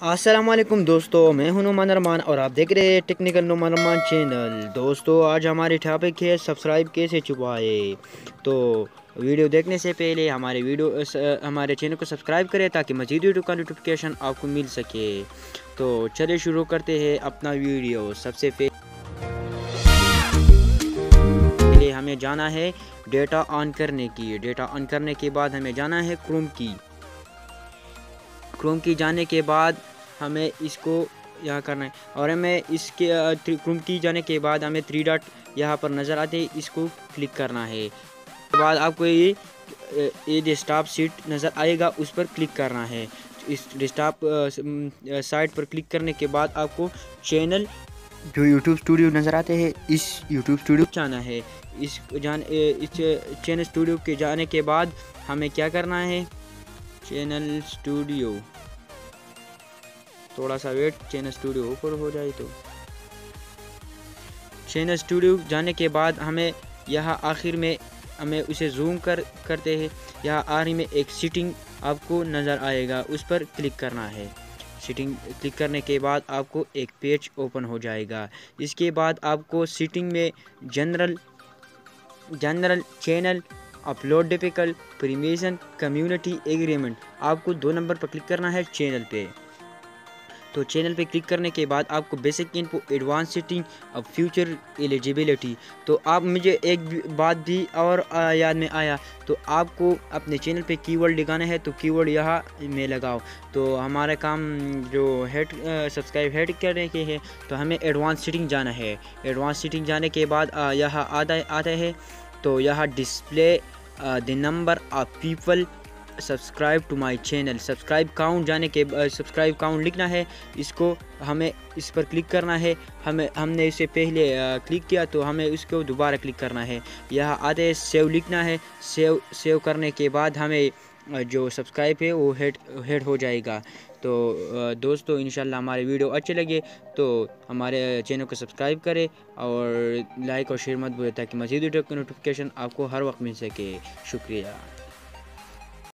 असलम दोस्तों मैं हूँ नुमान रमान और आप देख रहे हैं टेक्निकल नुमान रमान चैनल। दोस्तों आज हमारे टॉपिक है सब्सक्राइब कैसे छुपाए? तो वीडियो देखने से पहले हमारे वीडियो स, हमारे चैनल को सब्सक्राइब करें ताकि मजीद वीडियो का नोटिफिकेशन आपको मिल सके। तो चलिए शुरू करते हैं अपना वीडियो। सबसे पहले हमें जाना है डेटा ऑन करने की। डेटा ऑन करने के बाद हमें जाना है क्रोम की। क्रोम की जाने के बाद हमें इसको यहाँ करना है। और हमें इसके क्रोम की जाने के बाद हमें थ्री डॉट यहाँ पर नज़र आते इसको क्लिक करना है। उसके बाद आपको ये ये डेस्कटॉप सीट नज़र आएगा, उस पर क्लिक करना है। इस डेस्कटॉप साइट पर क्लिक करने के बाद आपको चैनल जो यूट्यूब स्टूडियो नज़र आते हैं, इस यूट्यूब स्टूडियो जाना है। इस जान इस चैनल स्टूडियो के जाने के बाद हमें क्या करना है? चैनल स्टूडियो थोड़ा सा वेट चैनल स्टूडियो ऊपर हो जाए तो। चैनल स्टूडियो जाने के बाद हमें यहाँ आखिर में, हमें उसे जूम कर, करते हैं। यहाँ आखिर में एक सीटिंग आपको नज़र आएगा, उस पर क्लिक करना है। सीटिंग क्लिक करने के बाद आपको एक पेज ओपन हो जाएगा। इसके बाद आपको सीटिंग में जनरल जनरल चैनल अपलोड डिपिकल प्रीमेशन कम्युनिटी एग्रीमेंट आपको दो नंबर पर क्लिक करना है चैनल पे। तो चैनल पे क्लिक करने के बाद आपको बेसिक इनपो एडवांस सेटिंग अब फ्यूचर एलिजिबिलिटी। तो आप मुझे एक बात भी और याद में आया। तो आपको अपने चैनल पे कीवर्ड लगाना है तो कीवर्ड यहाँ में लगाओ। तो हमारा काम जो हेड सब्सक्राइब हेड करने के है तो हमें एडवांस सेटिंग जाना है। एडवांस सेटिंग जाने के बाद यहाँ आता आता है। तो यहाँ display the number of people subscribe to my channel. Subscribe count जाने के सब्सक्राइब काउंट लिखना है। इसको हमें इस पर क्लिक करना है। हमें, हमने इसे पहले क्लिक किया तो हमें इसको दोबारा क्लिक करना है। यहाँ आते सेव लिखना है। सेव सेव करने के बाद हमें जो सब्सक्राइब है वो हेड हेड हो जाएगा। तो दोस्तों, इंशाल्लाह हमारे वीडियो अच्छे लगे तो हमारे चैनल को सब्सक्राइब करें और लाइक और शेयर मत भूलें ताकि मजीद वीडियो की नोटिफिकेशन आपको हर वक्त मिल सके। शुक्रिया।